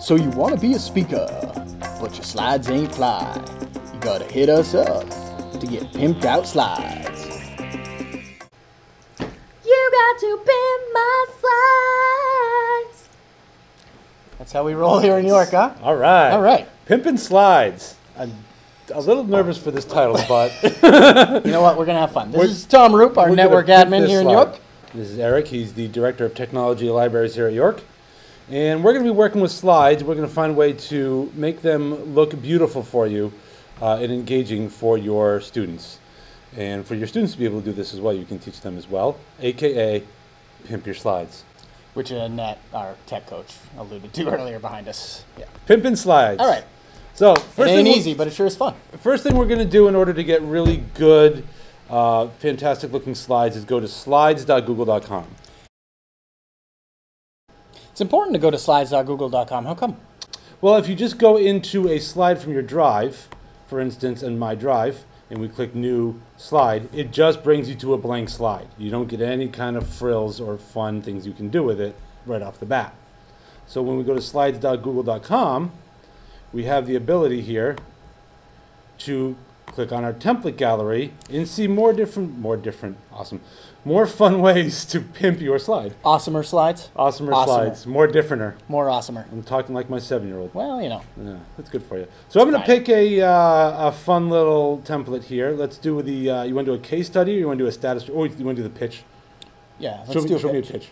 So you want to be a speaker, but your slides ain't fly. You gotta hit us up to get pimped out slides. You got to pimp my slides. That's how we roll here in New York, huh? All right. All right. Pimpin' Slides. I'm a little nervous for this title, but You know what? We're gonna have fun. This We're- is Tom Roop, our network admin this here in slide. York. This is Eric. He's the director of technology libraries here at York. And we're going to be working with slides. We're going to find a way to make them look beautiful for you uh, and engaging for your students. And for your students to be able to do this as well, you can teach them as well, aka pimp your slides. Which Annette, our tech coach, alluded to earlier behind us. Yeah. Pimpin' slides. All right. So It first ain't thing, easy, but it sure is fun. first thing we're going to do in order to get really good, uh, fantastic looking slides is go to slides.google.com. It's important to go to slides.google.com. How come? Well, if you just go into a slide from your drive, for instance, in My Drive, and we click New Slide, it just brings you to a blank slide. You don't get any kind of frills or fun things you can do with it right off the bat. So when we go to slides.google.com, we have the ability here to click on our template gallery and see more different, more different, awesome, more fun ways to pimp your slide. Awesomer slides? Awesomer, Awesomer. slides, more differenter. More awesomer. I'm talking like my seven-year-old. Well, you know. Yeah, that's good for you. So I'm going to pick a, uh, a fun little template here. Let's do the. Uh, you want to do a case study, or you want to do a status? Or you want to do the pitch? Yeah, let's show do me, a show me a pitch. pitch.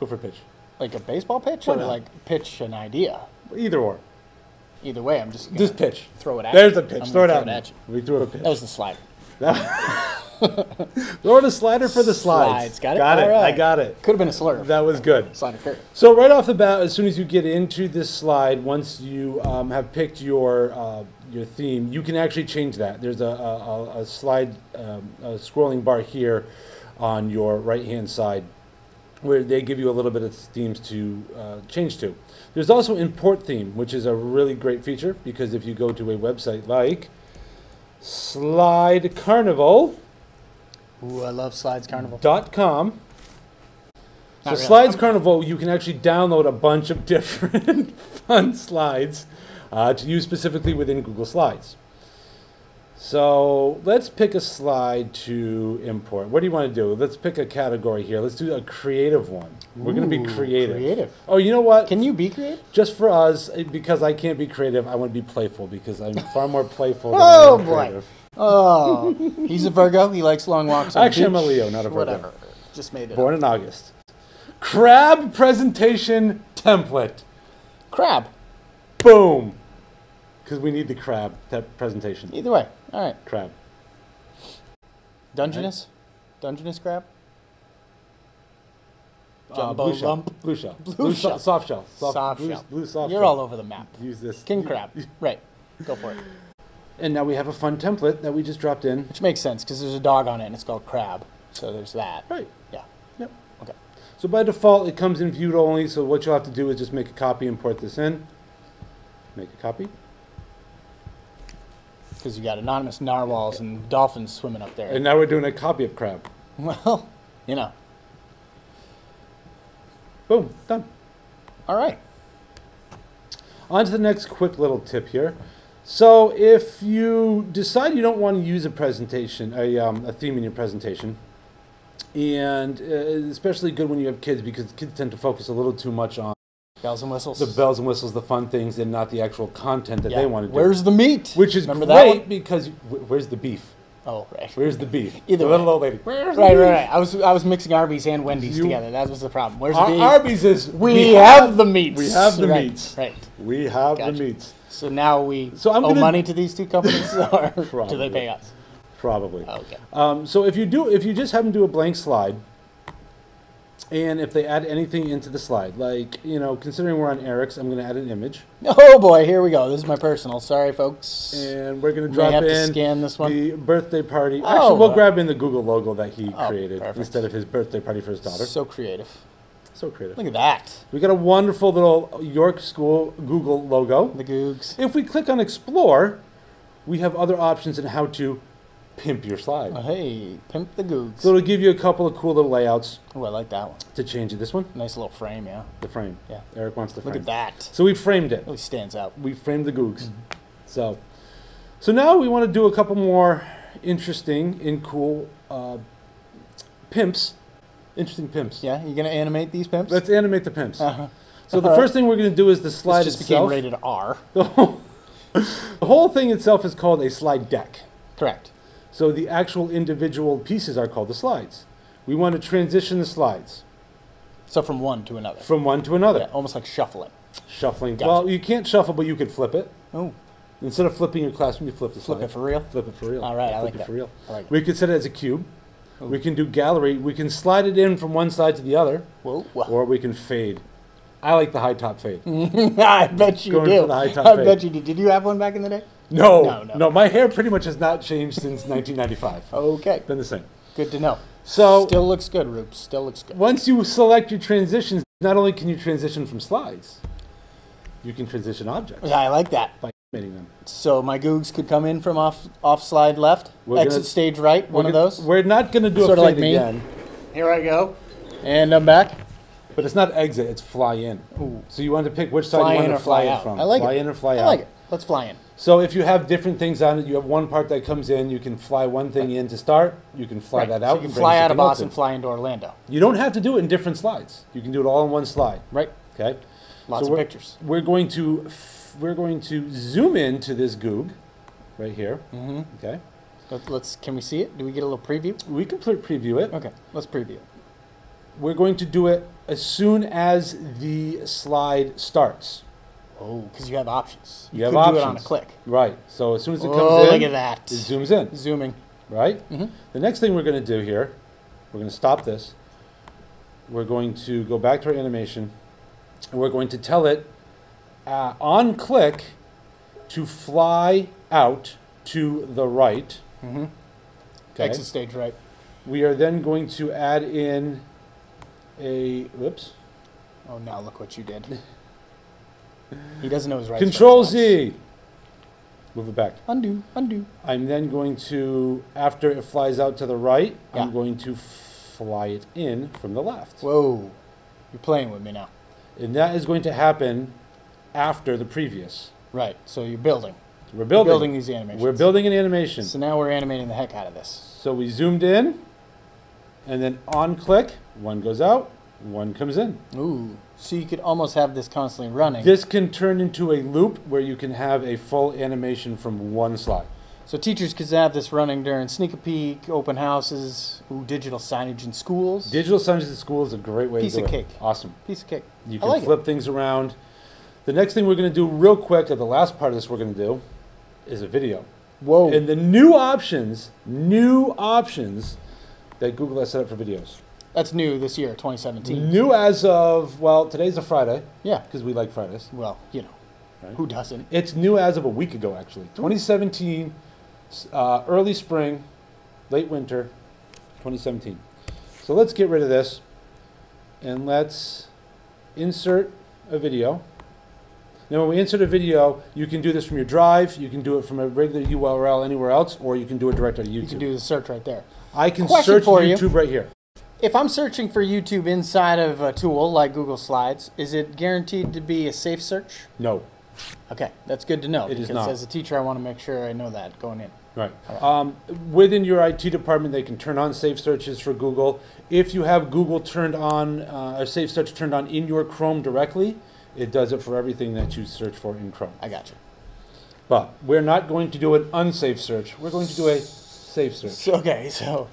Go for a pitch. Like a baseball pitch, or like pitch an idea. Either or. Either way, I'm just Just pitch. throw it at There's you. a pitch. I'm throw it out. Throw it at you. We threw it a pitch. That was the slider. throw it a slider for the slides. Slides. Got it? Got it. Right. I got it. Could have been a slur. That was good. Slider curve. So right off the bat, as soon as you get into this slide, once you um, have picked your uh, your theme, you can actually change that. There's a, a, a- a slide, um, a scrolling bar here on your right hand side, where they give you a little bit of themes to uh, change to. There's also import theme, which is a really great feature because if you go to a website like Slide Carnival. Ooh, I love slides carnival. dot com. So really. Slides Carnival, you can actually download a bunch of different fun slides uh, to use specifically within Google Slides. So let's pick a slide to import. What do you want to do? Let's pick a category here. Let's do a creative one. We're going to be creative. creative. Oh, you know what? Can you be creative? Just for us, eh, because I can't be creative, I want to be playful because I'm far more playful than Oh, boy. creative. Oh, he's a Virgo. He likes long walks. On the Actually, I'm a. Leo, not a Virgo. Whatever. Just made it. Born up. in August. Crab presentation template. Crab. Boom. Because we need the crab presentation. Either way. All right. Crab. Dungeness. Dungeness crab. Uh, Jumbo blue shell. lump. Blue shell. Blue shell. soft shell. Soft blue, shell. Blue soft You're shell. all over the map. Use this. King crab. Right. Go for it. And now we have a fun template that we just dropped in. Which makes sense because there's a dog on it and it's called crab. So there's that. Right. Yeah. Yep. Okay. So by default, it comes in viewed only. So what you'll have to do is just make a copy, and import this in. Make a copy. Because you got anonymous narwhals and dolphins swimming up there. And now we're doing a copy of crab. well, you know. Boom. Done. All right. On to the next quick little tip here. So if you decide you don't want to use a presentation, a, um, a theme in your presentation, and uh, especially good when you have kids because kids tend to focus a little too much on Bells and whistles. the bells and whistles, the fun things, and not the actual content that Yeah. they want to do. Where's the meat? Which is Remember great because where's the beef? Oh, right. Where's the beef? Either the little old lady. Where's Right, right, right. I was I was mixing Arby's and Wendy's You- together. That was the problem. Where's Ar- the beef? Arby's is we, have, the meats. We have the right, meats. Right. We have Gotcha. the meats. So now we So I'm owe gonna- money to these two companies, or do they pay us? Probably. Okay. Um, so if you do, if you just have them do a blank slide, and if they add anything into the slide, like you know, considering we're on Eric's, I'm going to add an image, Oh boy, here we go. This is my personal. Sorry, folks. and we're going to drop have to in scan this one. the birthday party. Oh, Actually, we'll uh, grab in the Google logo that he Oh, created perfect. instead of his birthday party for his daughter. So, creative. So creative. creative. Look at that. We got a wonderful little York School Google logo. The Googs. If we click on Explore, we have other options in how to pimp your slide. Oh, hey, pimp the googs. So it'll give you a couple of cool little layouts Oh, I like that one. to change it. This one, Nice little frame, yeah. the frame. Yeah. Eric wants the Look frame. at that. So we framed it. Really stands out. We framed the googs. So, so now we want to do a couple more interesting and cool uh, pimps. Interesting pimps. Yeah, you're gonna animate these pimps? Let's animate the pimps. uh-huh. So the first thing we're going to do is the slide This just became itself. rated R. The whole, the whole thing itself is called a slide deck. Correct. So the actual individual pieces are called the slides. We want to transition the slides So from one to another. from one to another. Yeah, almost like shuffling. Shuffling. Gotcha. Well, you can't shuffle, but you could flip it. Oh, Instead of flipping your classroom, you flip the flip slide. it for real. Flip it for real. All right, I flip like it that. for real. I like it. We could set it as a cube. We can do gallery. We can slide it in from one side to the other, Whoa. whoa. or we can fade. I like the high top fade. I bet you Going do. for the high top I fade. bet you did. Did you have one back in the day? No, No, no, no. My hair pretty much has not changed since 1995. Okay. Been the same. Good to know. So Still looks good, Roops. Still looks good. once you select your transitions, not only can you transition from slides, you can transition objects Yeah, I like that. by animating them. So my googs could come in from off off slide left, We're exit gonna- stage right, one We're of those. We're not going to do Sorta a fade like me. again, Here I go. And I'm back. but it's not exit; it's fly in. Ooh. So you want to pick which side Fly you want to or fly in out. from. I like fly it. in or fly I out. like it. Let's fly in. So if you have different things on it, you have one part that comes in, you can fly one thing in to start, you can fly Right. that So out. you can and bring fly out of something else Boston, in. fly into Orlando. You don't have to do it in different slides. You can do it all in one slide. Right. Okay. Lots So of we're- pictures. We're going to f- we're going to zoom in to this goog, right here. Mm-hmm. Okay. Let, let's. Can we see it? Do we get a little preview? We can pl- preview it. Okay. Let's preview it. We're going to do it as soon as the slide starts. Oh, because you have options. You have could do it on a options. click. Right. So as soon as it comes Oh, in, look at that. it zooms in. Zooming. Right. Mhm. The next thing we're going to do here, we're going to stop this. We're going to go back to our animation, and we're going to tell it uh, on click to fly out to the right. Mm-hmm. Okay. Exit stage right. We are then going to add in a whoops. Oh, now look what you did. He doesn't know his right. Control from his left. Z. Move it back. Undo. Undo. I'm then going to, after it flies out to the right, I'm going to fly it in from the left. Whoa. You're playing with me now. And that is going to happen after the previous. Right. So you're building. We're building. building these animations. We're building an animation. So now we're animating the heck out of this. So we zoomed in, and then on click, one goes out, one comes in. Ooh. So you could almost have this constantly running. This can turn into a loop where you can have a full animation from one slide. So teachers could have this running during sneak a peek, open houses, ooh, digital signage in schools. Digital signage in school is a great way Piece to do of cake. Awesome. Piece of cake. You can like flip things around. The next thing we're going to do real quick, or the last part of this we're going to do, is a video. Whoa. And the new options, new options that Google has set up for videos. That's new this year, 2017. New as of, well, today's a Friday, Yeah. because we like Fridays. Well, you know, Right. who doesn't? It's new as of a week ago, actually. 2017, uh, early spring, late winter, 2017. So let's get rid of this and let's insert a video. Now, when we insert a video, you can do this from your drive, you can do it from a regular URL anywhere else, or you can do it direct on YouTube. You can do the search right there. I can Question search for you. YouTube right here. If I'm searching for YouTube inside of a tool like Google Slides, is it guaranteed to be a safe search? No, Okay, that's good to know. It is because not. as a teacher, I want to make sure I know that going in. Right. Um, within your IT department, they can turn on safe searches for Google. If you have Google turned on, uh, or safe search turned on in your Chrome directly, it does it for everything that you search for in Chrome. I got you. But we're not going to do an unsafe search. We're going to do a safe search. So, okay, so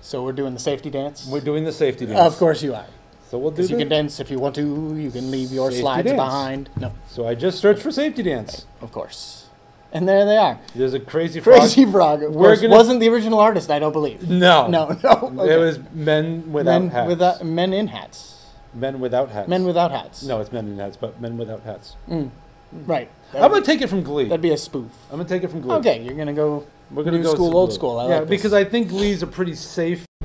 so we're doing the safety dance. We're doing the safety dance. Of course you are. So we'll do you can dance if you want to. You can leave your Safety slides dance. behind. No, So I just searched for safety dance. of course. And there they are. There's a crazy frog. Crazy Frog. Of We're course, gonna- wasn't the original artist. I don't believe. No. No, no. It was men without men hats. without men in hats. men without hats. Men without hats. No, it's men in hats, but men without hats. Mm. Right. I'm That gonna take it from Glee. that'd be a spoof. I'm gonna take it from Glee. Okay, you're gonna go. We're gonna New go school, old Glee. school. I yeah, like this. because I think Glee's a pretty safe.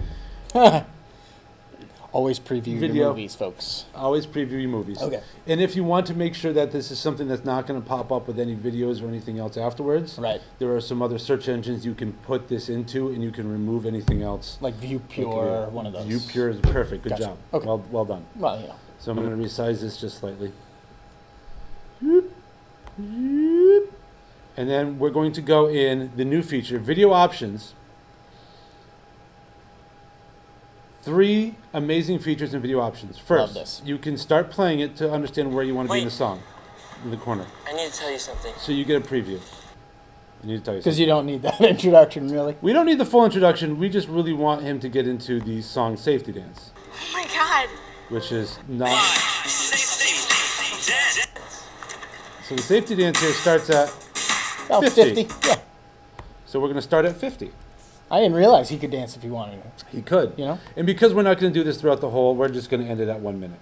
Always preview Video. your movies, folks. Always preview your movies. Okay. And if you want to make sure that this is something that's not going to pop up with any videos or anything else afterwards, Right. there are some other search engines you can put this into, and you can remove anything else. Like View Pure, one of those. View Pure is perfect. Good Gotcha. job. Okay. Well, well done. Well, you know. So I'm going to resize this just slightly. Whoop, whoop. And then we're going to go in the new feature, video options. Three amazing features in video options. First, this. you can start playing it to understand where you want to be in the song, in the corner. I need to tell you something. So you get a preview. I need to tell you Because you don't need that introduction, really. we don't need the full introduction. We just really want him to get into the song safety dance, Oh my god. which is not. So the safety dance here starts at Oh, 50. 50. Yeah. So we're going to start at 50. I didn't realize he could dance if he wanted to. He could. You know? And because we're not going to do this throughout the whole, we're just going to end it at one minute.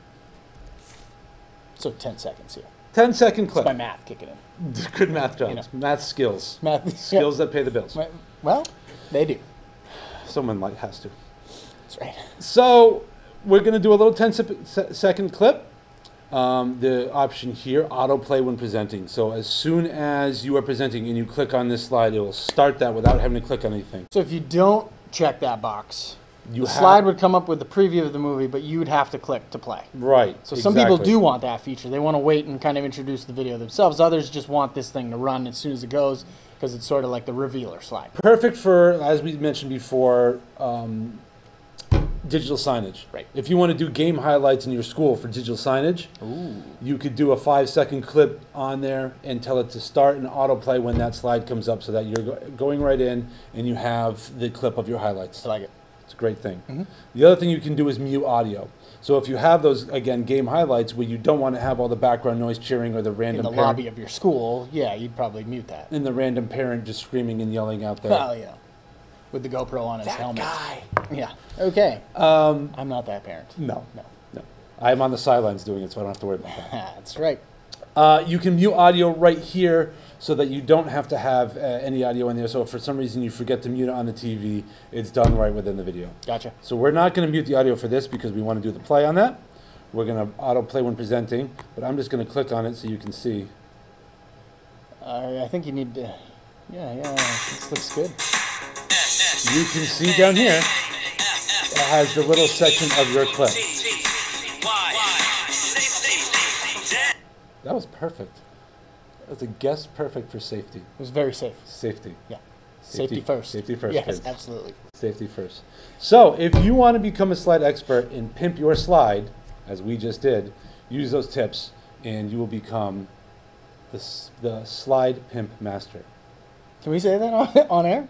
So 10 seconds here. 10 second It's clip. my math kicking in. Good math jobs. know. Math skills. Math Skills that pay the bills. Well, they do. Someone like has to. That's right. So we're going to do a little 10 se- second clip. Um, the option here, autoplay when presenting. So as soon as you are presenting and you click on this slide, it will start that without having to click on anything. So if you don't check that box, You the slide would come up with the preview of the movie, but you'd have to click to play. Right. So some people do want that feature. They want to wait and kind of introduce the video themselves. Others just want this thing to run as soon as it goes because it's sort of like the revealer slide. perfect for, as we mentioned before, um, digital signage. Right. If you want to do game highlights in your school for digital signage, you could do a five second clip on there and tell it to start and autoplay when that slide comes up so that you're go- going right in and you have the clip of your highlights. I like it. It's a great thing. Mm-hmm. The other thing you can do is mute audio. So if you have those, again, game highlights where you don't want to have all the background noise cheering or the random In the parent, lobby of your school, yeah, you'd probably mute that. and the random parent just screaming and yelling out there. Oh yeah. With the GoPro on his that helmet. guy. Yeah. Okay. Um, I'm not that parent. No, No. no. I'm on the sidelines doing it, so I don't have to worry about that. That's right. Uh, you can mute audio right here so that you don't have to have uh, any audio in there. So if for some reason you forget to mute it on the TV, it's done right within the video. Gotcha. So we're not going to mute the audio for this because we want to do the play on that. We're going to auto play when presenting, but I'm just going to click on it so you can see. Uh, I think you need to. Yeah, yeah. This looks good. You can see down here, it has the little section of your clip. That was perfect. That was a guess perfect for safety. It was very safe. Safety. Yeah. Safety, first. Safety first. Yes, kids. absolutely. Safety first. So, if you want to become a slide expert and pimp your slide, as we just did, use those tips and you will become the, the slide pimp master. Can we say that on, on air?